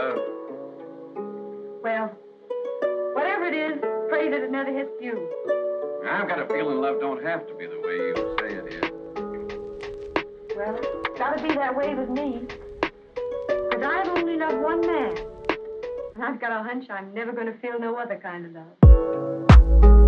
love. Well, whatever it is, pray that it never hits you. I've got a feeling love don't have to be the way you say it is. Well, it's gotta be that way with me. Because I've only loved one man. And I've got a hunch I'm never gonna feel no other kind of love.